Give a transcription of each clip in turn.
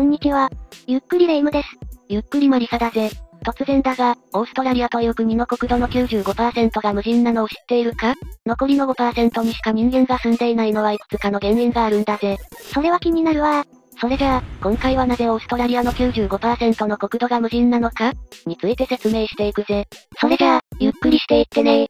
こんにちは。ゆっくりレ夢ムです。ゆっくりマリサだぜ。突然だが、オーストラリアという国の国土の95%が無人なのを知っているか？残りの5%にしか人間が住んでいないのはいくつかの原因があるんだぜ。それは気になるわそれじゃあ、今回はなぜオーストラリアの95%の国土が無人なのか？について説明していくぜ。それじゃあ、ゆっくりしていってね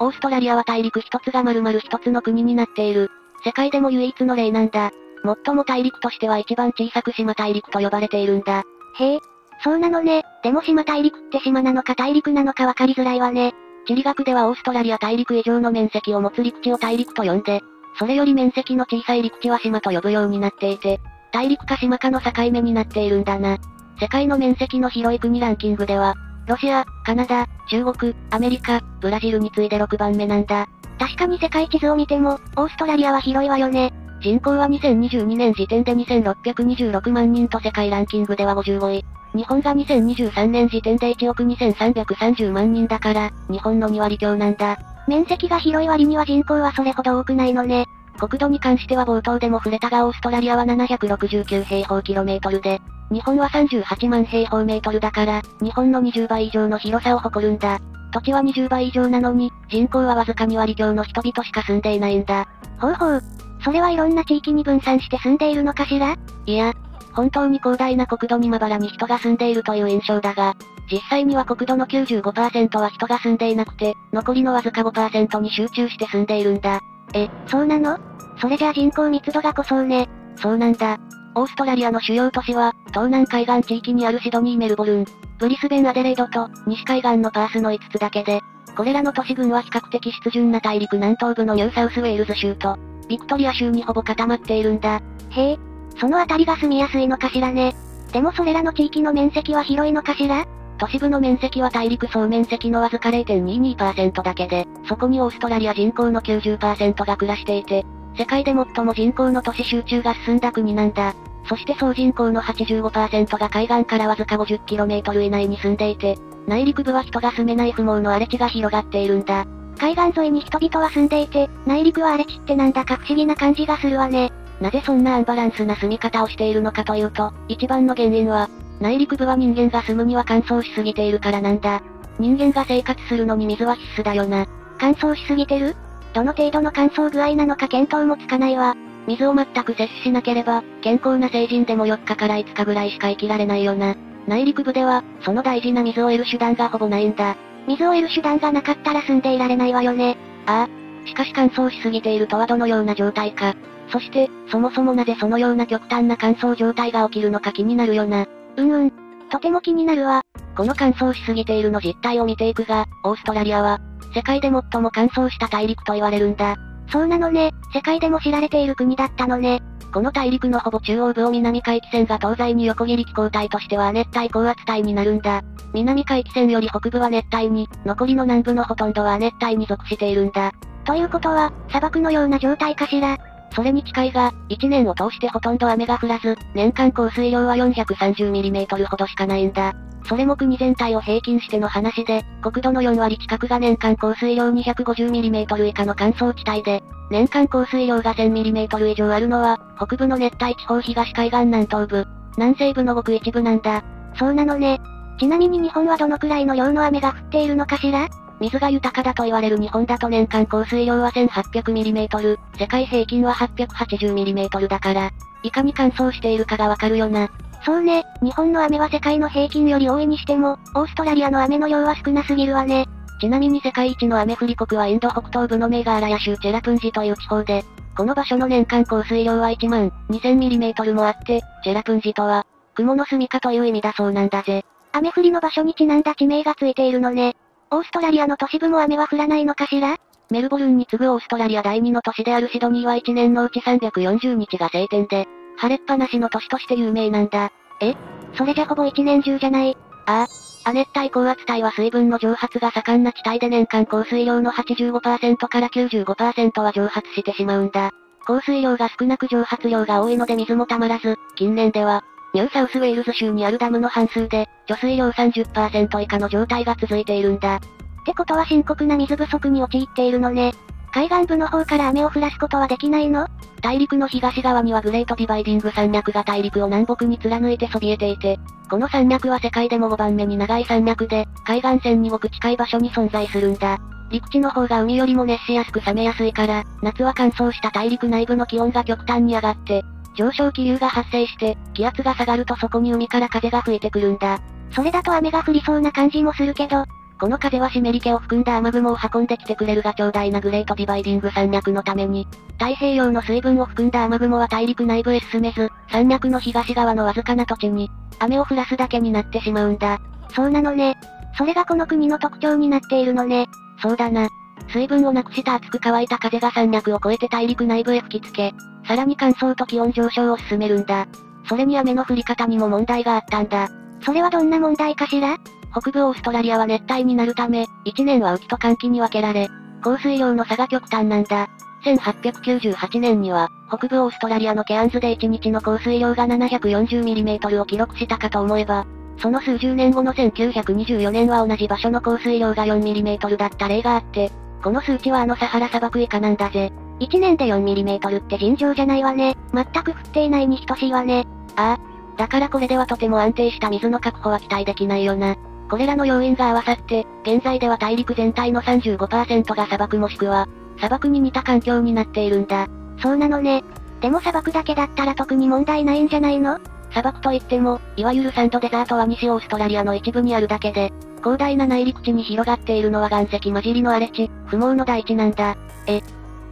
オーストラリアは大陸一つが丸々一つの国になっている。世界でも唯一の例なんだ。最も大陸としては一番小さく島大陸と呼ばれているんだ。へえ、そうなのね。でも島大陸って島なのか大陸なのかわかりづらいわね。地理学ではオーストラリア大陸以上の面積を持つ陸地を大陸と呼んで、それより面積の小さい陸地は島と呼ぶようになっていて、大陸か島かの境目になっているんだな。世界の面積の広い国ランキングでは、ロシア、カナダ、中国、アメリカ、ブラジルに次いで6番目なんだ。確かに世界地図を見ても、オーストラリアは広いわよね。人口は2022年時点で2626万人と世界ランキングでは55位。日本が2023年時点で1億2330万人だから、日本の2割強なんだ。面積が広い割には人口はそれほど多くないのね。国土に関しては冒頭でも触れたがオーストラリアは769平方キロメートルで、日本は38万平方メートルだから、日本の20倍以上の広さを誇るんだ。土地は20倍以上なのに、人口はわずか2割強の人々しか住んでいないんだ。ほうほう。それはいろんな地域に分散して住んでいるのかしら？いや、本当に広大な国土にまばらに人が住んでいるという印象だが、実際には国土の95%は人が住んでいなくて、残りのわずか5%に集中して住んでいるんだ。え、そうなの？それじゃあ人口密度が濃そうね。そうなんだ。オーストラリアの主要都市は、東南海岸地域にあるシドニー・メルボルン、ブリスベン・アデレイドと、西海岸のパースの5つだけで、これらの都市群は比較的湿潤な大陸南東部のニューサウスウェールズ州と、ビクトリア州にほぼ固まっているんだ。へえ、そのあたりが住みやすいのかしらね。でもそれらの地域の面積は広いのかしら？都市部の面積は大陸総面積のわずか0.22%だけで、そこにオーストラリア人口の90%が暮らしていて、世界で最も人口の都市集中が進んだ国なんだ。そして総人口の85%が海岸からわずか 50km 以内に住んでいて、内陸部は人が住めない不毛の荒れ地が広がっているんだ。海岸沿いに人々は住んでいて、内陸は荒れ地ってなんだか不思議な感じがするわね。なぜそんなアンバランスな住み方をしているのかというと、一番の原因は、内陸部は人間が住むには乾燥しすぎているからなんだ。人間が生活するのに水は必須だよな。乾燥しすぎてる？どの程度の乾燥具合なのか見当もつかないわ。水を全く摂取しなければ、健康な成人でも4日から5日ぐらいしか生きられないよな。内陸部では、その大事な水を得る手段がほぼないんだ。水を得る手段がなかったら住んでいられないわよね。ああ。しかし乾燥しすぎているとはどのような状態か。そして、そもそもなぜそのような極端な乾燥状態が起きるのか気になるよな。うんうん。とても気になるわ。この乾燥しすぎているの実態を見ていくが、オーストラリアは、世界で最も乾燥した大陸と言われるんだ。そうなのね、世界でも知られている国だったのね。この大陸のほぼ中央部を南海域線が東西に横切り気候帯としては熱帯高圧帯になるんだ。南海域線より北部は熱帯に、残りの南部のほとんどは熱帯に属しているんだ。ということは、砂漠のような状態かしら？それに近いが、1年を通してほとんど雨が降らず、年間降水量は 430mm ほどしかないんだ。それも国全体を平均しての話で、国土の4割近くが年間降水量 250mm 以下の乾燥地帯で、年間降水量が 1000mm 以上あるのは、北部の熱帯地方東海岸南東部、南西部のごく一部なんだ。そうなのね。ちなみに日本はどのくらいの量の雨が降っているのかしら？水が豊かだと言われる日本だと年間降水量は 1800mm、世界平均は 880mm だから、いかに乾燥しているかがわかるよな。そうね、日本の雨は世界の平均より多いにしても、オーストラリアの雨の量は少なすぎるわね。ちなみに世界一の雨降り国はインド北東部のメーガーラヤ州チェラプンジという地方で、この場所の年間降水量は1万 2000mm もあって、チェラプンジとは、雲の住みかという意味だそうなんだぜ。雨降りの場所にちなんだ地名がついているのね。オーストラリアの都市部も雨は降らないのかしら？メルボルンに次ぐオーストラリア第2の都市であるシドニーは1年のうち340日が晴天で、晴れっぱなしの都市として有名なんだ。え？それじゃほぼ一年中じゃない？ああ。亜熱帯高圧帯は水分の蒸発が盛んな地帯で年間降水量の85%から95%は蒸発してしまうんだ。降水量が少なく蒸発量が多いので水もたまらず、近年では、ニューサウスウェールズ州にあるダムの半数で、貯水量30%以下の状態が続いているんだ。ってことは深刻な水不足に陥っているのね。海岸部の方から雨を降らすことはできないの？大陸の東側にはグレートディバイディング山脈が大陸を南北に貫いてそびえていて、この山脈は世界でも5番目に長い山脈で、海岸線にごく近い場所に存在するんだ。陸地の方が海よりも熱しやすく冷めやすいから、夏は乾燥した大陸内部の気温が極端に上がって、上昇気流が発生して、気圧が下がるとそこに海から風が吹いてくるんだ。それだと雨が降りそうな感じもするけど、この風は湿り気を含んだ雨雲を運んできてくれるが長大なグレートディバイディング山脈のために、太平洋の水分を含んだ雨雲は大陸内部へ進めず、山脈の東側のわずかな土地に、雨を降らすだけになってしまうんだ。そうなのね。それがこの国の特徴になっているのね。そうだな。水分をなくした熱く乾いた風が山脈を越えて大陸内部へ吹きつけ、さらに乾燥と気温上昇を進めるんだ。それに雨の降り方にも問題があったんだ。それはどんな問題かしら？北部オーストラリアは熱帯になるため、1年は雨季と寒季に分けられ、降水量の差が極端なんだ。1898年には、北部オーストラリアのケアンズで1日の降水量が 740mm を記録したかと思えば、その数十年後の1924年は同じ場所の降水量が 4mm だった例があって、この数値はあのサハラ砂漠以下なんだぜ。1年で 4mm って尋常じゃないわね。全く降っていないに等しいわね。ああ。だからこれではとても安定した水の確保は期待できないよな。これらの要因が合わさって、現在では大陸全体の35%が砂漠もしくは、砂漠に似た環境になっているんだ。そうなのね。でも砂漠だけだったら特に問題ないんじゃないの？砂漠といっても、いわゆるサンドデザートは西オーストラリアの一部にあるだけで、広大な内陸地に広がっているのは岩石混じりの荒れ地、不毛の大地なんだ。え、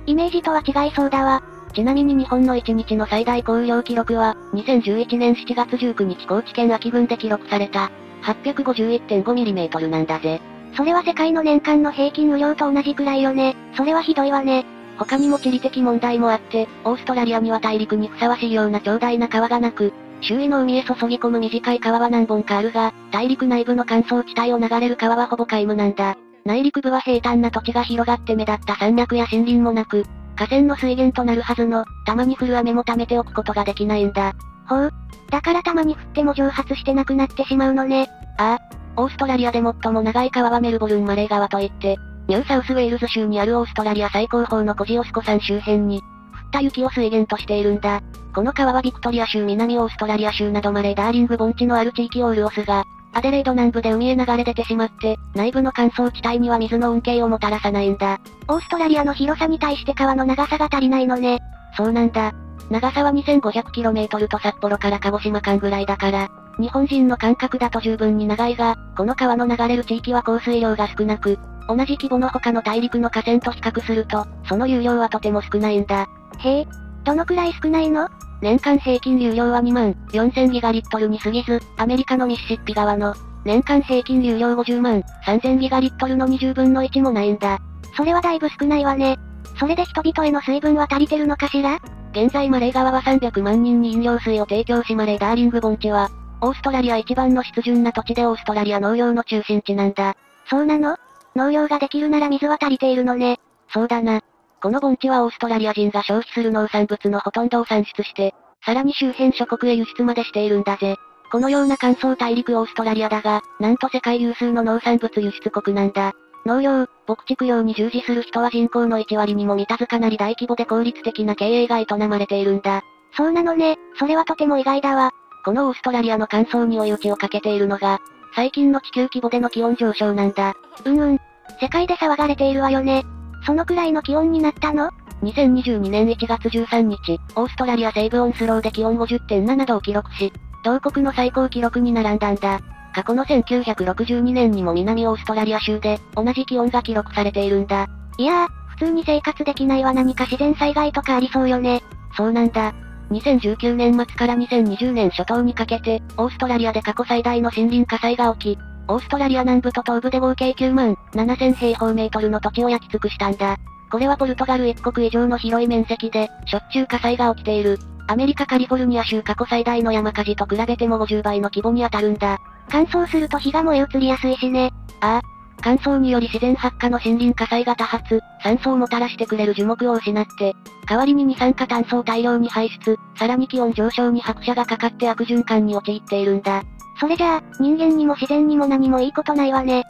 イメージとは違いそうだわ。ちなみに日本の1日の最大降雨量記録は、2011年7月19日高知県秋分で記録された、851.5mm なんだぜ。それは世界の年間の平均雨量と同じくらいよね。それはひどいわね。他にも地理的問題もあって、オーストラリアには大陸にふさわしいような長大な川がなく、周囲の海へ注ぎ込む短い川は何本かあるが、大陸内部の乾燥地帯を流れる川はほぼ皆無なんだ。内陸部は平坦な土地が広がって目立った山脈や森林もなく、河川の水源となるはずの、たまに降る雨も溜めておくことができないんだ。ほう。だからたまに降っても蒸発してなくなってしまうのね。ああ。オーストラリアで最も長い川はメルボルンマレー川といって、ニューサウスウェールズ州にあるオーストラリア最高峰のコジオスコ山周辺に、降った雪を水源としているんだ。この川はビクトリア州南オーストラリア州などマレーダーリング盆地のある地域を潤すが、アデレード南部で海へ流れ出てしまって、内部の乾燥地帯には水の恩恵をもたらさないんだ。オーストラリアの広さに対して川の長さが足りないのね。そうなんだ。長さは 2500km と札幌から鹿児島間ぐらいだから、日本人の感覚だと十分に長いが、この川の流れる地域は降水量が少なく、同じ規模の他の大陸の河川と比較すると、その流量はとても少ないんだ。へえ、どのくらい少ないの？年間平均流量は2万4000ギガリットルに過ぎず、アメリカのミシシッピ川の年間平均流量50万3000ギガリットルの20分の1もないんだ。それはだいぶ少ないわね。それで人々への水分は足りてるのかしら？現在マレー川は300万人に飲料水を提供しマレーダーリング盆地は、オーストラリア一番の湿潤な土地でオーストラリア農業の中心地なんだ。そうなの？農業ができるなら水は足りているのね。そうだな。この盆地はオーストラリア人が消費する農産物のほとんどを産出して、さらに周辺諸国へ輸出までしているんだぜ。このような乾燥大陸オーストラリアだが、なんと世界有数の農産物輸出国なんだ。農業、牧畜業に従事する人は人口の1割にも満たずかなり大規模で効率的な経営が営まれているんだ。そうなのね、それはとても意外だわ。このオーストラリアの乾燥に追い打ちをかけているのが、最近の地球規模での気温上昇なんだ。うんうん。世界で騒がれているわよね。そのくらいの気温になったの ?2022 年1月13日、オーストラリア西部オンスローで気温50.7度を記録し、同国の最高記録に並んだんだ。過去の1962年にも南オーストラリア州で、同じ気温が記録されているんだ。いやー、普通に生活できないは何か自然災害とかありそうよね。そうなんだ。2019年末から2020年初頭にかけて、オーストラリアで過去最大の森林火災が起き、オーストラリア南部と東部で合計9万7000平方メートルの土地を焼き尽くしたんだ。これはポルトガル一国以上の広い面積で、しょっちゅう火災が起きている。アメリカカリフォルニア州過去最大の山火事と比べても50倍の規模に当たるんだ。乾燥すると火が燃え移りやすいしね。ああ。乾燥により自然発火の森林火災が多発、酸素をもたらしてくれる樹木を失って、代わりに二酸化炭素を大量に排出、さらに気温上昇に拍車がかかって悪循環に陥っているんだ。それじゃあ、人間にも自然にも何もいいことないわね。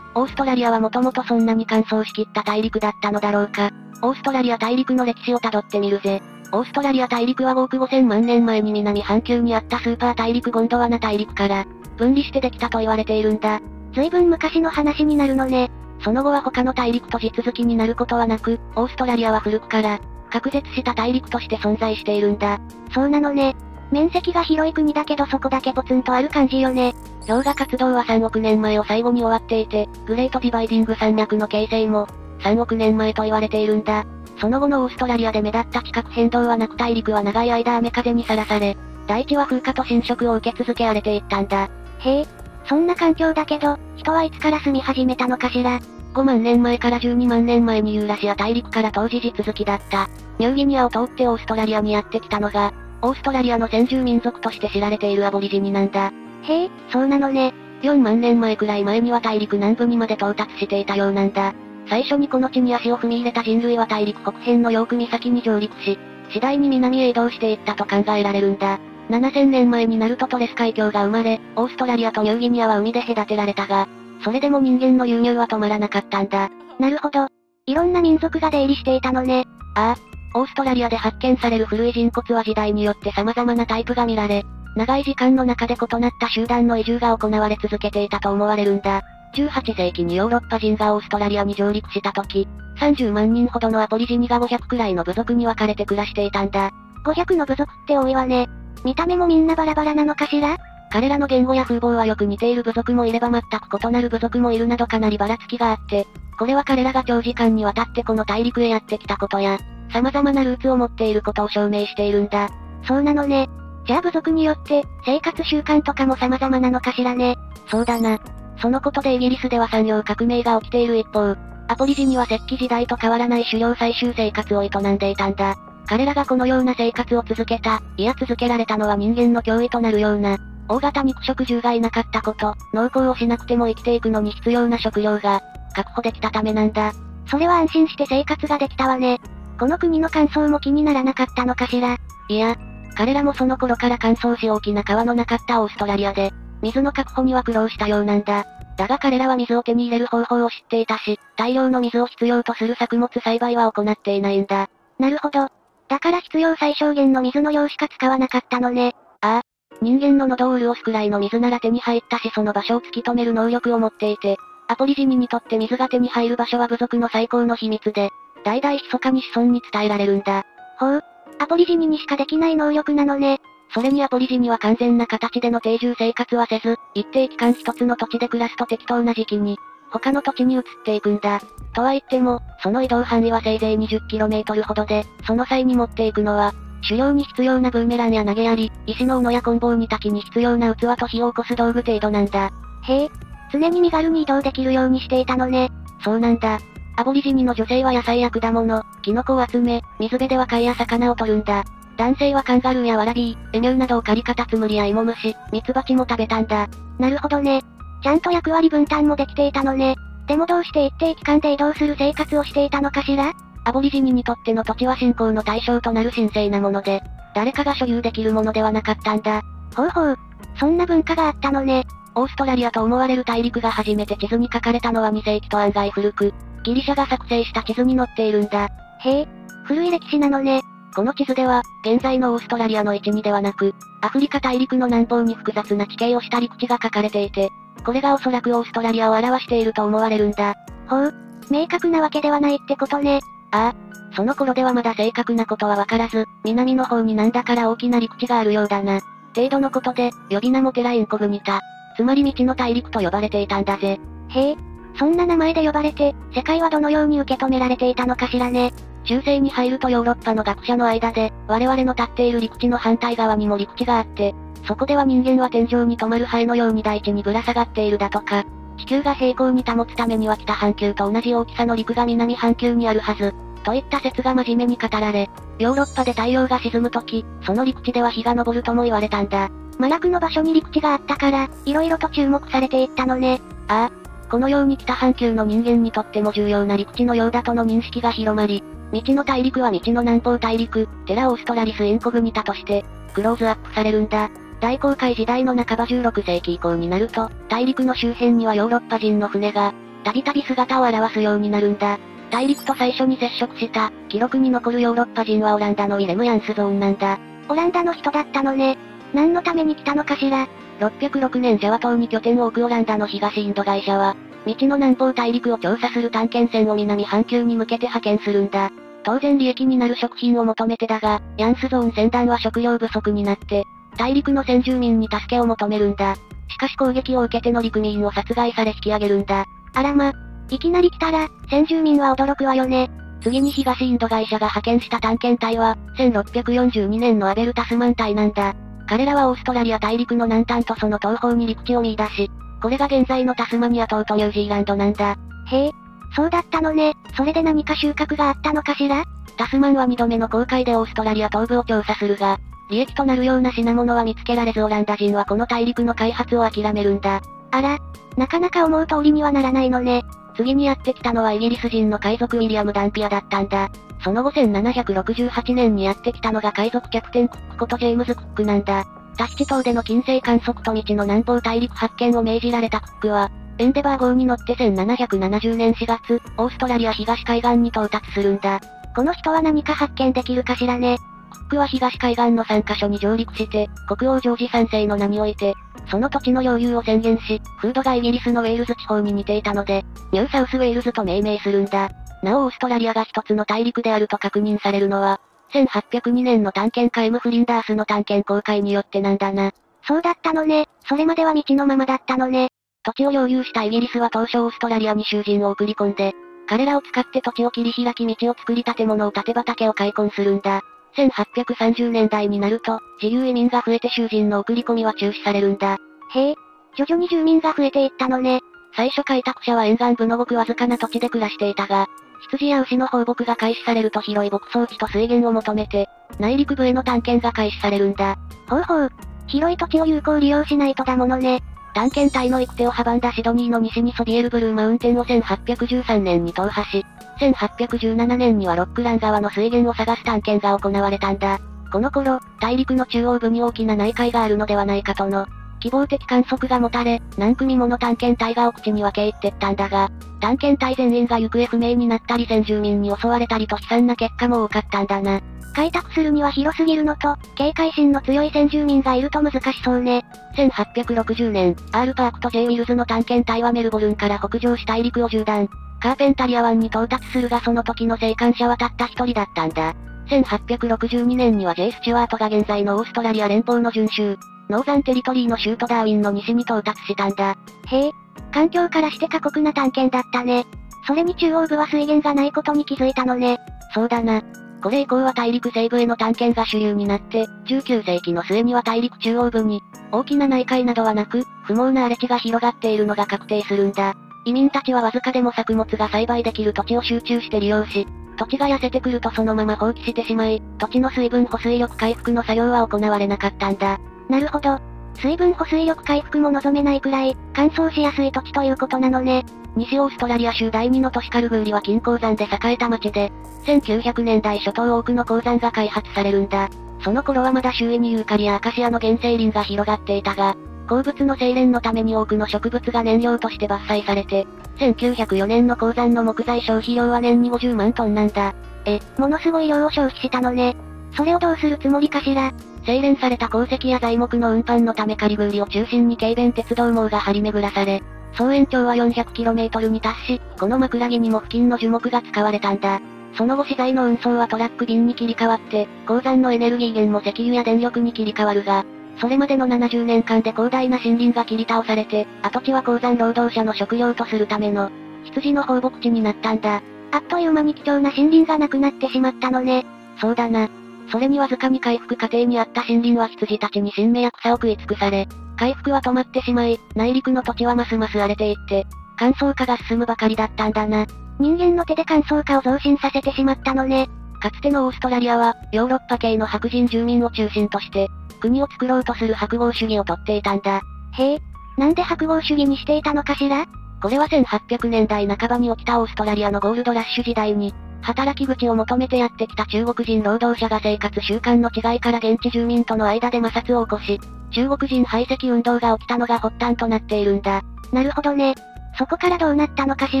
オーストラリアはもともとそんなに乾燥しきった大陸だったのだろうか。オーストラリア大陸の歴史をたどってみるぜ。オーストラリア大陸は5億5000万年前に南半球にあったスーパー大陸ゴンドワナ大陸から分離してできたと言われているんだ。随分昔の話になるのね。その後は他の大陸と地続きになることはなく、オーストラリアは古くから、隔絶した大陸として存在しているんだ。そうなのね。面積が広い国だけどそこだけポツンとある感じよね。氷河活動は3億年前を最後に終わっていて、グレートディバイディング山脈の形成も、3億年前と言われているんだ。その後のオーストラリアで目立った地殻変動はなく大陸は長い間雨風にさらされ、大地は風化と侵食を受け続けられていったんだ。へえ、そんな環境だけど、人はいつから住み始めたのかしら。5万年前から12万年前にユーラシア大陸から当時地続きだった。ニューギニアを通ってオーストラリアにやってきたのが、オーストラリアの先住民族として知られているアボリジニなんだ。へえ、そうなのね。4万年前くらい前には大陸南部にまで到達していたようなんだ。最初にこの地に足を踏み入れた人類は大陸国辺のヨーク岬に上陸し、次第に南へ移動していったと考えられるんだ。7000年前になるとトレス海峡が生まれ、オーストラリアとニューギニアは海で隔てられたが、それでも人間の輸入は止まらなかったんだ。なるほど。いろんな民族が出入りしていたのね。ああ。オーストラリアで発見される古い人骨は時代によって様々なタイプが見られ、長い時間の中で異なった集団の移住が行われ続けていたと思われるんだ。18世紀にヨーロッパ人がオーストラリアに上陸した時、30万人ほどのアポリジニが500くらいの部族に分かれて暮らしていたんだ。500の部族って多いわね。見た目もみんなバラバラなのかしら？彼らの言語や風貌はよく似ている部族もいれば全く異なる部族もいるなどかなりばらつきがあって、これは彼らが長時間にわたってこの大陸へやってきたことや、様々なルーツを持っていることを証明しているんだ。そうなのね。じゃあ部族によって、生活習慣とかも様々なのかしらね。そうだな。そのことでイギリスでは産業革命が起きている一方、アポリジには石器時代と変わらない狩猟採集生活を営んでいたんだ。彼らがこのような生活を続けた、いや続けられたのは人間の脅威となるような、大型肉食獣がいなかったこと、農耕をしなくても生きていくのに必要な食料が、確保できたためなんだ。それは安心して生活ができたわね。この国の乾燥も気にならなかったのかしら。いや、彼らもその頃から乾燥し大きな川のなかったオーストラリアで、水の確保には苦労したようなんだ。だが彼らは水を手に入れる方法を知っていたし、大量の水を必要とする作物栽培は行っていないんだ。なるほど。だから必要最小限の水の量しか使わなかったのね。ああ。人間の喉を潤すくらいの水なら手に入ったしその場所を突き止める能力を持っていて、アポリジニにとって水が手に入る場所は部族の最高の秘密で、代々密かに子孫に伝えられるんだ。ほう。アポリジニにしかできない能力なのね。それにアポリジニは完全な形での定住生活はせず、一定期間一つの土地で暮らすと適当な時期に、他の土地に移っていくんだ。とは言っても、その移動範囲はせいぜい 20km ほどで、その際に持っていくのは、狩猟に必要なブーメランや投げ槍、石の斧や棍棒に滝に必要な器と火を起こす道具程度なんだ。へえ、常に身軽に移動できるようにしていたのね。そうなんだ。アボリジニの女性は野菜や果物、キノコを集め、水辺では貝や魚を取るんだ。男性はカンガルーやワラビー、エミューなどを狩りカタツムリやイモムシ、ミツバチも食べたんだ。なるほどね。ちゃんと役割分担もできていたのね。でもどうして一定期間で移動する生活をしていたのかしら？アボリジニにとっての土地は信仰の対象となる神聖なもので、誰かが所有できるものではなかったんだ。ほうほう。そんな文化があったのね。オーストラリアと思われる大陸が初めて地図に書かれたのは2世紀と案外古く、ギリシャが作成した地図に載っているんだ。へえ、古い歴史なのね。この地図では、現在のオーストラリアの位置にではなく、アフリカ大陸の南方に複雑な地形をした陸地が書かれていて、これがおそらくオーストラリアを表していると思われるんだ。ほう、明確なわけではないってことね。ああ、その頃ではまだ正確なことはわからず、南の方になんだから大きな陸地があるようだな。程度のことで、呼び名もテラインコグニタ。つまり道の大陸と呼ばれていたんだぜ。へえ、そんな名前で呼ばれて、世界はどのように受け止められていたのかしらね。中世に入るとヨーロッパの学者の間で、我々の立っている陸地の反対側にも陸地があって、そこでは人間は天井に止まるハエのように大地にぶら下がっているだとか、地球が平行に保つためには北半球と同じ大きさの陸が南半球にあるはず、といった説が真面目に語られ、ヨーロッパで太陽が沈む時、その陸地では日が昇るとも言われたんだ。麻薬の場所に陸地があったから、色々と注目されていったのね。ああ。このように北半球の人間にとっても重要な陸地のようだとの認識が広まり、道の大陸は道の南方大陸、テラオーストラリスインコグニタとして、クローズアップされるんだ。大航海時代の半ば16世紀以降になると、大陸の周辺にはヨーロッパ人の船が、たびたび姿を現すようになるんだ。大陸と最初に接触した、記録に残るヨーロッパ人はオランダのウィレム・ヤンスゾーンなんだ。オランダの人だったのね。何のために来たのかしら。606年ジャワ島に拠点を置くオランダの東インド会社は、未知の南方大陸を調査する探検船を南半球に向けて派遣するんだ。当然利益になる食品を求めてだが、ヤンスゾーン船団は食料不足になって、大陸の先住民に助けを求めるんだ。しかし攻撃を受けて乗組員を殺害され引き上げるんだ。あらま、いきなり来たら、先住民は驚くわよね。次に東インド会社が派遣した探検隊は、1642年のアベルタスマン隊なんだ。彼らはオーストラリア大陸の南端とその東方に陸地を見出し、これが現在のタスマニア島とニュージーランドなんだ。へえ、そうだったのね。それで何か収穫があったのかしら？タスマンは2度目の航海でオーストラリア東部を調査するが、利益となるような品物は見つけられずオランダ人はこの大陸の開発を諦めるんだ。あら、なかなか思う通りにはならないのね。次にやってきたのはイギリス人の海賊ウィリアム・ダンピアだったんだ。その後1768年にやってきたのが海賊キャプテンクックことジェームズ・クックなんだ。タヒチ島での近世観測と未知の南方大陸発見を命じられたクックは、エンデバー号に乗って1770年4月、オーストラリア東海岸に到達するんだ。この人は何か発見できるかしらね。クックは東海岸の3カ所に上陸して、国王ジョージ3世の名において、その土地の領有を宣言し、風土がイギリスのウェールズ地方に似ていたので、ニューサウスウェールズと命名するんだ。なおオーストラリアが一つの大陸であると確認されるのは、1802年の探検家ム・フリンダースの探検公開によってなんだな。そうだったのね。それまでは未知のままだったのね。土地を領有したイギリスは当初オーストラリアに囚人を送り込んで、彼らを使って土地を切り開き道を作り建物を建て畑を開墾するんだ。1830年代になると、自由移民が増えて囚人の送り込みは中止されるんだ。へえ、徐々に住民が増えていったのね。最初開拓者は沿岸部のごくわずかな土地で暮らしていたが、羊や牛の放牧が開始されると広い牧草地と水源を求めて、内陸部への探検が開始されるんだ。ほうほう。広い土地を有効利用しないとだものね。探検隊の行く手を阻んだシドニーの西にソディエルブルーマウンテンを1813年に踏破し、1817年にはロックラン川の水源を探す探検が行われたんだ。この頃、大陸の中央部に大きな内海があるのではないかとの、希望的観測が持たれ、何組もの探検隊が奥地に分け入ってったんだが、探検隊全員が行方不明になったり先住民に襲われたりと悲惨な結果も多かったんだな。開拓するには広すぎるのと、警戒心の強い先住民がいると難しそうね。1860年、アールパークと J ウィルズの探検隊はメルボルンから北上し大陸を縦断。カーペンタリア湾に到達するがその時の生還者はたった一人だったんだ。1862年には J スチュワートが現在のオーストラリア連邦の準州、ノーザンテリトリーの州都ダーウィンの西に到達したんだ。へえ、環境からして過酷な探検だったね。それに中央部は水源がないことに気づいたのね。そうだな。これ以降は大陸西部への探検が主流になって、19世紀の末には大陸中央部に、大きな内海などはなく、不毛な荒れ地が広がっているのが確定するんだ。移民たちはわずかでも作物が栽培できる土地を集中して利用し、土地が痩せてくるとそのまま放棄してしまい、土地の水分保水力回復の作業は行われなかったんだ。なるほど。水分保水力回復も望めないくらい、乾燥しやすい土地ということなのね。西オーストラリア州第2の都市カルグーリは金鉱山で栄えた町で、1900年代初頭多くの鉱山が開発されるんだ。その頃はまだ周囲にユーカリやアカシアの原生林が広がっていたが、鉱物の精錬のために多くの植物が燃料として伐採されて、1904年の鉱山の木材消費量は年に50万トンなんだ。え、ものすごい量を消費したのね。それをどうするつもりかしら？精錬された鉱石や材木の運搬のためカリブーリを中心に軽便鉄道網が張り巡らされ、総延長は 400km に達し、この枕木にも付近の樹木が使われたんだ。その後資材の運送はトラック便に切り替わって、鉱山のエネルギー源も石油や電力に切り替わるが、それまでの70年間で広大な森林が切り倒されて、跡地は鉱山労働者の食料とするための、羊の放牧地になったんだ。あっという間に貴重な森林がなくなってしまったのね。そうだな。それにわずかに回復過程にあった森林は羊たちに新芽や草を食い尽くされ、回復は止まってしまい、内陸の土地はますます荒れていって、乾燥化が進むばかりだったんだな。人間の手で乾燥化を増進させてしまったのね。かつてのオーストラリアは、ヨーロッパ系の白人住民を中心として、国を作ろうとする白豪主義をとっていたんだ。へえ、なんで白豪主義にしていたのかしら？これは1800年代半ばに起きたオーストラリアのゴールドラッシュ時代に、働き口を求めてやってきた中国人労働者が生活習慣の違いから現地住民との間で摩擦を起こし、中国人排斥運動が起きたのが発端となっているんだ。なるほどね。そこからどうなったのかし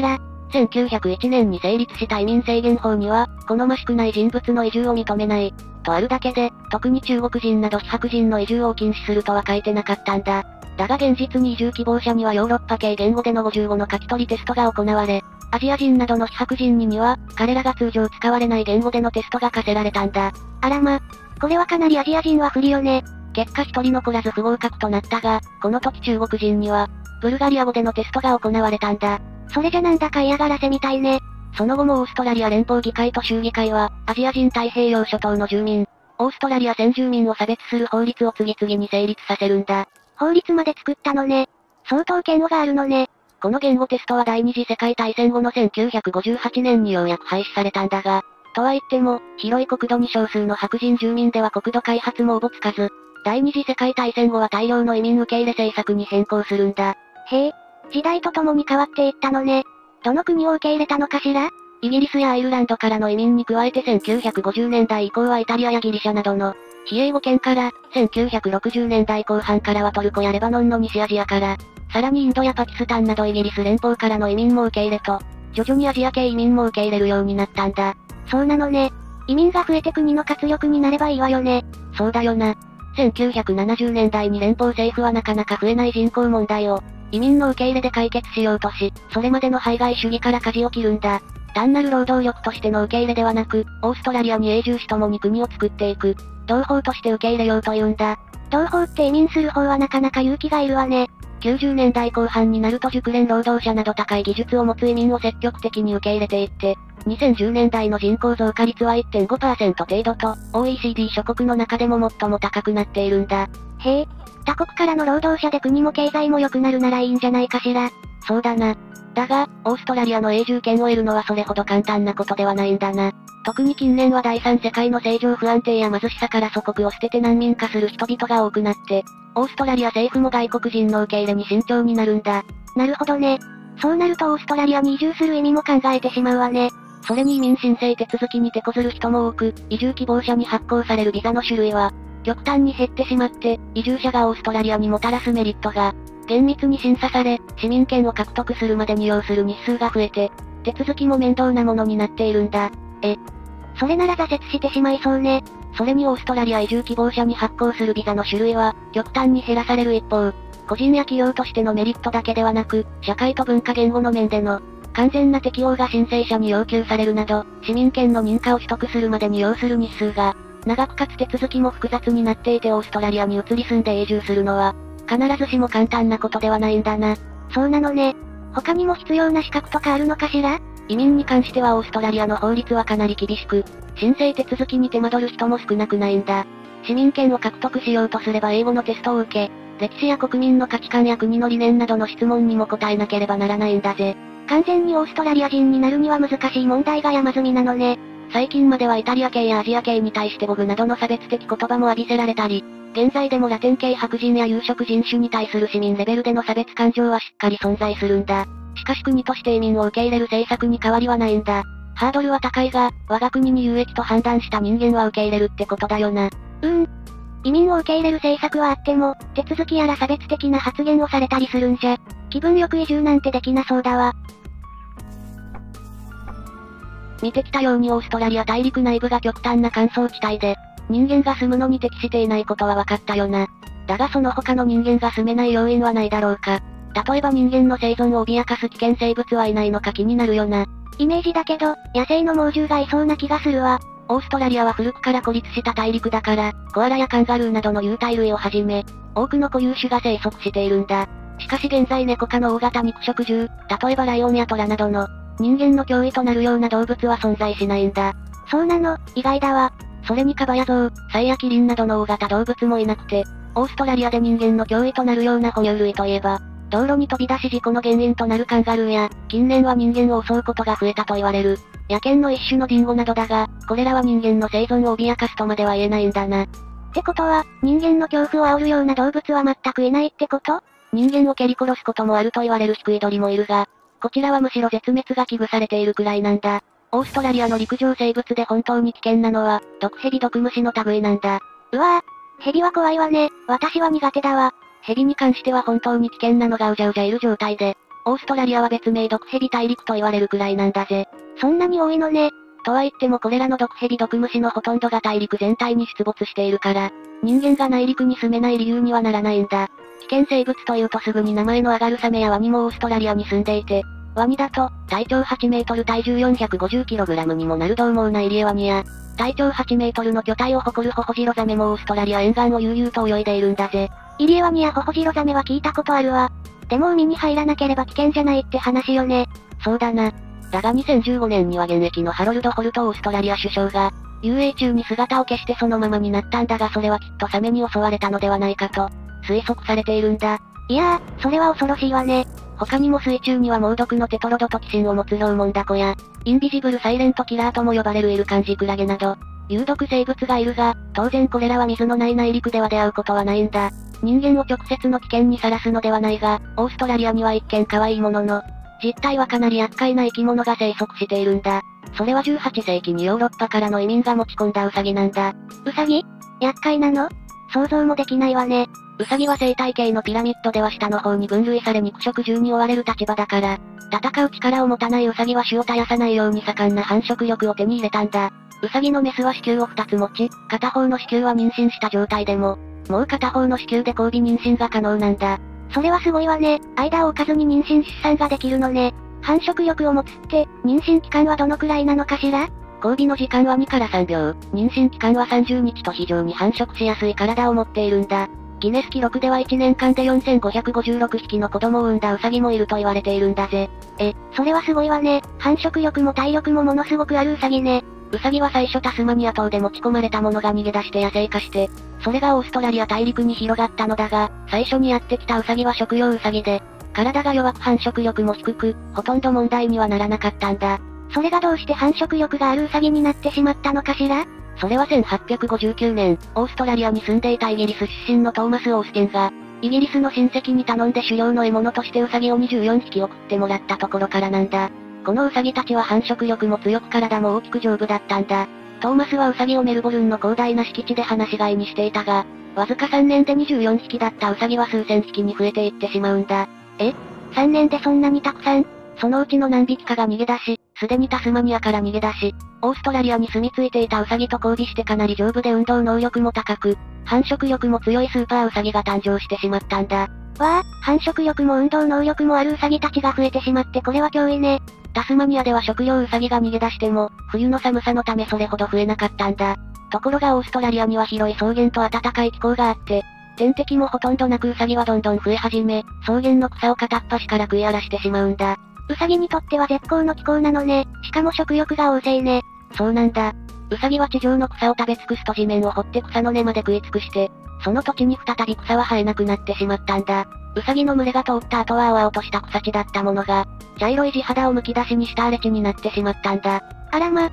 ら？1901年に成立した移民制限法には、好ましくない人物の移住を認めない、とあるだけで、特に中国人など非白人の移住を禁止するとは書いてなかったんだ。だが現実に移住希望者にはヨーロッパ系言語での55の書き取りテストが行われ、アジア人などの非白人にには、彼らが通常使われない言語でのテストが課せられたんだ。あらま。これはかなりアジア人は不利よね。結果一人残らず不合格となったが、この時中国人には、ブルガリア語でのテストが行われたんだ。それじゃなんだか嫌がらせみたいね。その後もオーストラリア連邦議会と州議会は、アジア人太平洋諸島の住民、オーストラリア先住民を差別する法律を次々に成立させるんだ。法律まで作ったのね。相当嫌悪があるのね。この言語テストは第二次世界大戦後の1958年にようやく廃止されたんだが、とは言っても、広い国土に少数の白人住民では国土開発もおぼつかず、第二次世界大戦後は大量の移民受け入れ政策に変更するんだ。へえ、時代とともに変わっていったのね。どの国を受け入れたのかしら？イギリスやアイルランドからの移民に加えて1950年代以降はイタリアやギリシャなどの、非英語圏から、1960年代後半からはトルコやレバノンの西アジアから、さらにインドやパキスタンなどイギリス連邦からの移民も受け入れと、徐々にアジア系移民も受け入れるようになったんだ。そうなのね。移民が増えて国の活力になればいいわよね。そうだよな。1970年代に連邦政府はなかなか増えない人口問題を、移民の受け入れで解決しようとし、それまでの排外主義から舵を切るんだ。単なる労働力としての受け入れではなく、オーストラリアに永住し共に国を作っていく、同胞として受け入れようというんだ。同胞って移民する方はなかなか勇気がいるわね。90年代後半になると熟練労働者など高い技術を持つ移民を積極的に受け入れていって、2010年代の人口増加率は1.5%程度と、OECD 諸国の中でも最も高くなっているんだ。へえ、他国からの労働者で国も経済も良くなるならいいんじゃないかしら。そうだな。だが、オーストラリアの永住権を得るのはそれほど簡単なことではないんだな。特に近年は第三世界の政情不安定や貧しさから祖国を捨てて難民化する人々が多くなって、オーストラリア政府も外国人の受け入れに慎重になるんだ。なるほどね。そうなるとオーストラリアに移住する意味も考えてしまうわね。それに移民申請手続きに手こずる人も多く、移住希望者に発行されるビザの種類は、極端に減ってしまって、移住者がオーストラリアにもたらすメリットが、厳密に審査され、市民権を獲得するまでに要する日数が増えて、手続きも面倒なものになっているんだ。え、それなら挫折してしまいそうね。それにオーストラリア移住希望者に発行するビザの種類は、極端に減らされる一方、個人や企業としてのメリットだけではなく、社会と文化言語の面での、完全な適用が申請者に要求されるなど、市民権の認可を取得するまでに要する日数が、長くかつ手続きも複雑になっていてオーストラリアに移り住んで永住するのは、必ずしも簡単なことではないんだな。そうなのね。他にも必要な資格とかあるのかしら？移民に関してはオーストラリアの法律はかなり厳しく、申請手続きに手間取る人も少なくないんだ。市民権を獲得しようとすれば英語のテストを受け、歴史や国民の価値観や国の理念などの質問にも答えなければならないんだぜ。完全にオーストラリア人になるには難しい問題が山積みなのね。最近まではイタリア系やアジア系に対してボブなどの差別的言葉も浴びせられたり、現在でもラテン系白人や有色人種に対する市民レベルでの差別感情はしっかり存在するんだ。しかし国として移民を受け入れる政策に変わりはないんだ。ハードルは高いが、我が国に有益と判断した人間は受け入れるってことだよな。うーん。移民を受け入れる政策はあっても、手続きやら差別的な発言をされたりするんじゃ。気分よく移住なんてできなそうだわ。見てきたようにオーストラリア大陸内部が極端な乾燥地帯で、人間が住むのに適していないことは分かったよな。だがその他の人間が住めない要因はないだろうか。例えば人間の生存を脅かす危険生物はいないのか気になるよな。イメージだけど、野生の猛獣がいそうな気がするわ。オーストラリアは古くから孤立した大陸だから、コアラやカンガルーなどの有袋類をはじめ、多くの固有種が生息しているんだ。しかし現在猫科の大型肉食獣、例えばライオンやトラなどの、人間の脅威となるような動物は存在しないんだ。そうなの、意外だわ。それにカバやゾウ、サイやキリンなどの大型動物もいなくて、オーストラリアで人間の脅威となるような哺乳類といえば、道路に飛び出し事故の原因となるカンガルーや、近年は人間を襲うことが増えたと言われる、野犬の一種のディンゴなどだが、これらは人間の生存を脅かすとまでは言えないんだな。ってことは、人間の恐怖を煽るような動物は全くいないってこと？人間を蹴り殺すこともあると言われる低い鳥もいるが、こちらはむしろ絶滅が危惧されているくらいなんだ。オーストラリアの陸上生物で本当に危険なのは、毒蛇毒虫の類なんだ。うわぁ、蛇は怖いわね。私は苦手だわ。蛇に関しては本当に危険なのがうじゃうじゃいる状態で、オーストラリアは別名毒蛇大陸と言われるくらいなんだぜ。そんなに多いのね。とは言ってもこれらの毒蛇毒虫のほとんどが大陸全体に出没しているから、人間が内陸に住めない理由にはならないんだ。危険生物というとすぐに名前の上がるサメやワニもオーストラリアに住んでいて、ワニだと、体長8メートル体重 450kg にもなる獰猛なイリエワニや、体長8メートルの巨体を誇るホホジロザメもオーストラリア沿岸を悠々と泳いでいるんだぜ。イリエワニやホホジロザメは聞いたことあるわ。でも海に入らなければ危険じゃないって話よね。そうだな。だが2015年には現役のハロルド・ホルトオーストラリア首相が、遊泳中に姿を消してそのままになったんだがそれはきっとサメに襲われたのではないかと、推測されているんだ。いやー、それは恐ろしいわね。他にも水中には猛毒のテトロドトキシンを持つヒョウモンダコや、インビジブルサイレントキラーとも呼ばれるイルカンジクラゲなど、有毒生物がいるが、当然これらは水のない内陸では出会うことはないんだ。人間を直接の危険にさらすのではないが、オーストラリアには一見可愛いものの、実態はかなり厄介な生き物が生息しているんだ。それは18世紀にヨーロッパからの移民が持ち込んだウサギなんだ。ウサギ？厄介なの？想像もできないわね。ウサギは生態系のピラミッドでは下の方に分類され肉食獣に追われる立場だから、戦う力を持たないウサギは種を絶やさないように盛んな繁殖力を手に入れたんだ。ウサギのメスは子宮を2つ持ち、片方の子宮は妊娠した状態でも、もう片方の子宮で交尾妊娠が可能なんだ。それはすごいわね。間を置かずに妊娠出産ができるのね。繁殖力を持つって、妊娠期間はどのくらいなのかしら？交尾の時間は2から3秒、妊娠期間は30日と非常に繁殖しやすい体を持っているんだ。ギネス記録では1年間で4556匹の子供を産んだウサギもいると言われているんだぜ。え、それはすごいわね。繁殖力も体力もものすごくあるウサギね。ウサギは最初タスマニア島で持ち込まれたものが逃げ出して野生化して、それがオーストラリア大陸に広がったのだが、最初にやってきたウサギは食用ウサギで、体が弱く繁殖力も低く、ほとんど問題にはならなかったんだ。それがどうして繁殖力があるウサギになってしまったのかしら？それは1859年、オーストラリアに住んでいたイギリス出身のトーマス・オースティンが、イギリスの親戚に頼んで狩猟の獲物としてウサギを24匹送ってもらったところからなんだ。このウサギたちは繁殖力も強く体も大きく丈夫だったんだ。トーマスはウサギをメルボルンの広大な敷地で放し飼いにしていたが、わずか3年で24匹だったウサギは数千匹に増えていってしまうんだ。え ?3 年でそんなにたくさん？そのうちの何匹かが逃げ出し、すでにタスマニアから逃げ出し、オーストラリアに住み着いていたウサギと交尾してかなり丈夫で運動能力も高く、繁殖力も強いスーパーウサギが誕生してしまったんだ。わあ、繁殖力も運動能力もあるウサギたちが増えてしまってこれは脅威ね。タスマニアでは食料ウサギが逃げ出しても、冬の寒さのためそれほど増えなかったんだ。ところがオーストラリアには広い草原と暖かい気候があって、天敵もほとんどなくウサギはどんどん増え始め、草原の草を片っ端から食い荒らしてしまうんだ。ウサギにとっては絶好の気候なのね。しかも食欲が旺盛ね。そうなんだ。ウサギは地上の草を食べ尽くすと地面を掘って草の根まで食い尽くして、その土地に再び草は生えなくなってしまったんだ。ウサギの群れが通った後は青々とした草地だったものが、茶色い地肌を剥き出しにした荒れ地になってしまったんだ。あらま。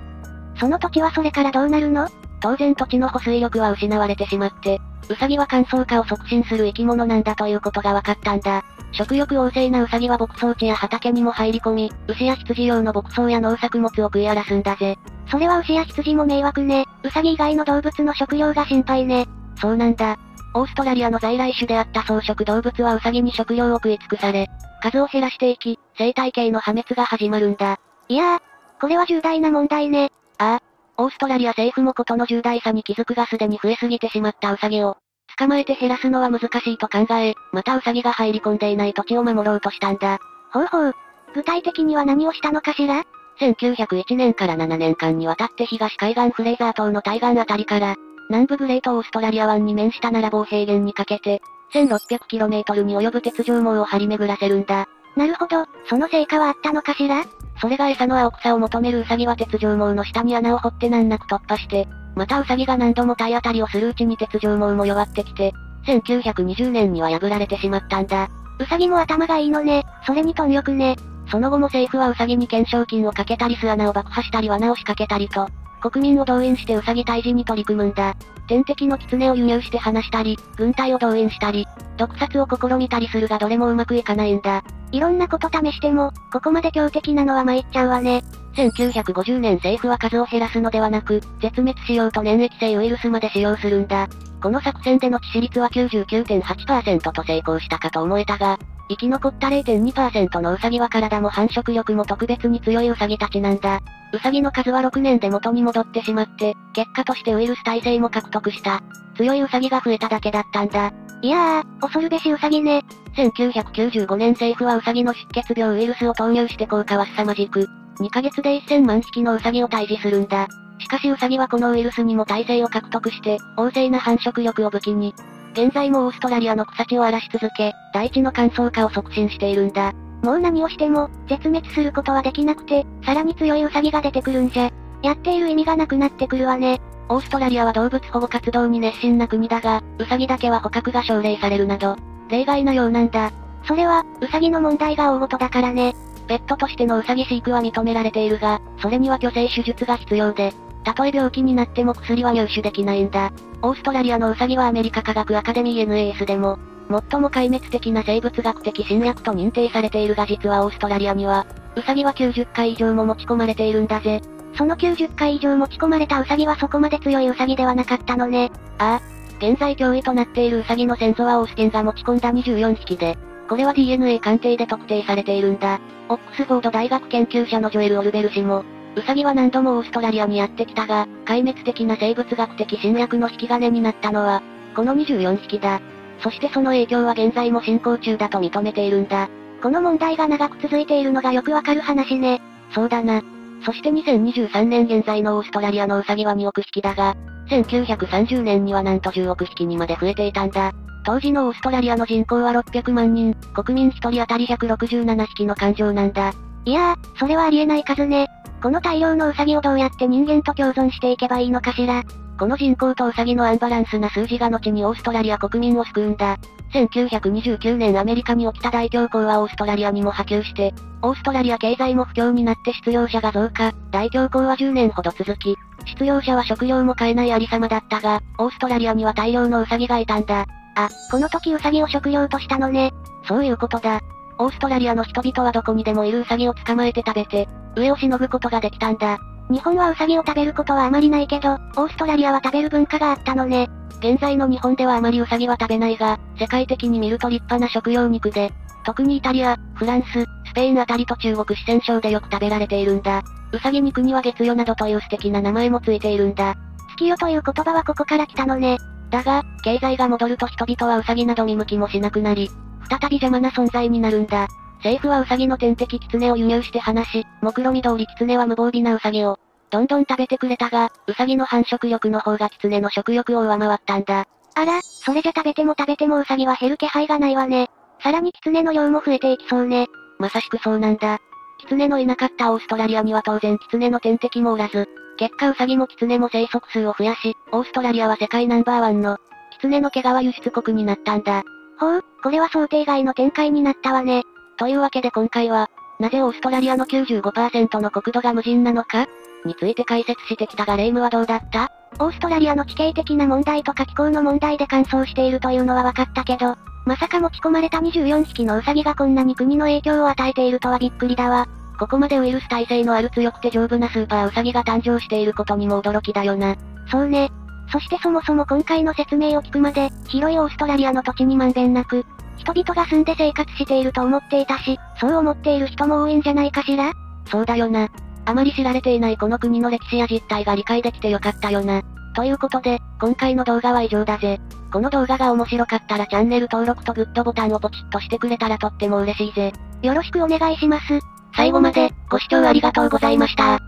その土地はそれからどうなるの？当然土地の保水力は失われてしまって、ウサギは乾燥化を促進する生き物なんだということが分かったんだ。食欲旺盛なウサギは牧草地や畑にも入り込み、牛や羊用の牧草や農作物を食い荒らすんだぜ。それは牛や羊も迷惑ね。ウサギ以外の動物の食料が心配ね。そうなんだ。オーストラリアの在来種であった草食動物はウサギに食料を食い尽くされ、数を減らしていき、生態系の破滅が始まるんだ。いやー、これは重大な問題ね。ああ。オーストラリア政府もことの重大さに気づくがすでに増えすぎてしまったウサギを、捕まえて減らすのは難しいと考え、またウサギが入り込んでいない土地を守ろうとしたんだ。ほうほう。具体的には何をしたのかしら？1901年から7年間にわたって東海岸フレイザー島の対岸あたりから、南部グレートオーストラリア湾に面した奈良棒平原にかけて、1600km に及ぶ鉄条網を張り巡らせるんだ。なるほど、その成果はあったのかしら？それが餌の青草を求めるウサギは鉄条網の下に穴を掘って難なく突破して、またウサギが何度も体当たりをするうちに鉄条網も弱ってきて、1920年には破られてしまったんだ。ウサギも頭がいいのね、それに貪欲ね。その後も政府はウサギに懸賞金をかけたり巣穴を爆破したり罠を仕掛けたりと、国民を動員してウサギ退治に取り組むんだ。天敵の狐を輸入して離したり、軍隊を動員したり、毒殺を試みたりするがどれもうまくいかないんだ。いろんなこと試しても、ここまで強敵なのは参っちゃうわね。1950年政府は数を減らすのではなく、絶滅しようと粘液性ウイルスまで使用するんだ。この作戦での致死率は99.8%と成功したかと思えたが、生き残った0.2%のウサギは体も繁殖力も特別に強いウサギたちなんだ。ウサギの数は6年で元に戻ってしまって、結果としてウイルス耐性も獲得した。強いウサギが増えただけだったんだ。いやー、恐るべしウサギね。1995年政府はウサギの出血病ウイルスを投入して効果は凄まじく、2ヶ月で1000万匹のウサギを退治するんだ。しかしウサギはこのウイルスにも耐性を獲得して、旺盛な繁殖力を武器に、現在もオーストラリアの草地を荒らし続け、大地の乾燥化を促進しているんだ。もう何をしても、絶滅することはできなくて、さらに強いウサギが出てくるんじゃ。やっている意味がなくなってくるわね。オーストラリアは動物保護活動に熱心な国だが、ウサギだけは捕獲が奨励されるなど、例外なようなんだ。それは、ウサギの問題が大元だからね。ペットとしてのウサギ飼育は認められているが、それには虚勢手術が必要で、たとえ病気になっても薬は入手できないんだ。オーストラリアのウサギはアメリカ科学アカデミー NAS でも、最も壊滅的な生物学的侵略と認定されているが実はオーストラリアには、ウサギは90回以上も持ち込まれているんだぜ。その90回以上持ち込まれたウサギはそこまで強いウサギではなかったのね。ああ。現在脅威となっているウサギの先祖はオースティンが持ち込んだ24匹で、これは DNA 鑑定で特定されているんだ。オックスフォード大学研究者のジョエル・オルベル氏も、ウサギは何度もオーストラリアにやってきたが、壊滅的な生物学的侵略の引き金になったのは、この24匹だ。そしてその影響は現在も進行中だと認めているんだ。この問題が長く続いているのがよくわかる話ね。そうだな。そして2023年現在のオーストラリアのウサギは2億匹だが、1930年にはなんと10億匹にまで増えていたんだ。当時のオーストラリアの人口は600万人、国民1人当たり167匹の感情なんだ。いやー、それはありえない数ね。この大量のウサギをどうやって人間と共存していけばいいのかしら？この人口とウサギのアンバランスな数字が後にオーストラリア国民を救うんだ。1929年アメリカに起きた大恐慌はオーストラリアにも波及して、オーストラリア経済も不況になって失業者が増加、大恐慌は10年ほど続き、失業者は食料も買えないありさまだったが、オーストラリアには大量のウサギがいたんだ。あ、この時ウサギを食料としたのね。そういうことだ。オーストラリアの人々はどこにでもいるウサギを捕まえて食べて、上をしのぐことができたんだ。日本はウサギを食べることはあまりないけど、オーストラリアは食べる文化があったのね。現在の日本ではあまりウサギは食べないが、世界的に見ると立派な食用肉で、特にイタリア、フランス、スペインあたりと中国四川省でよく食べられているんだ。ウサギ肉には月夜などという素敵な名前もついているんだ。月夜という言葉はここから来たのね。だが、経済が戻ると人々はウサギなど見向きもしなくなり、再び邪魔な存在になるんだ。政府はウサギの天敵キツネを輸入して話し、目論見通りキツネは無防備なウサギを、どんどん食べてくれたが、ウサギの繁殖力の方がキツネの食欲を上回ったんだ。あら、それじゃ食べても食べてもウサギは減る気配がないわね。さらにキツネの量も増えていきそうね。まさしくそうなんだ。キツネのいなかったオーストラリアには当然キツネの天敵もおらず、結果ウサギもキツネも生息数を増やし、オーストラリアは世界ナンバーワンの、キツネの毛皮輸出国になったんだ。ほう、これは想定外の展開になったわね。というわけで今回は、なぜオーストラリアの95%の国土が無人なのかについて解説してきたがレイムはどうだった？オーストラリアの地形的な問題とか気候の問題で乾燥しているというのは分かったけど、まさか持ち込まれた24匹のウサギがこんなに国の影響を与えているとはびっくりだわ。ここまでウイルス耐性のある強くて丈夫なスーパーウサギが誕生していることにも驚きだよな。そうね。そしてそもそも今回の説明を聞くまで、広いオーストラリアの土地にまんべんなく、人々が住んで生活していると思っていたし、そう思っている人も多いんじゃないかしら？そうだよな。あまり知られていないこの国の歴史や実態が理解できてよかったよな。ということで、今回の動画は以上だぜ。この動画が面白かったらチャンネル登録とグッドボタンをポチッとしてくれたらとっても嬉しいぜ。よろしくお願いします。最後まで、ご視聴ありがとうございました。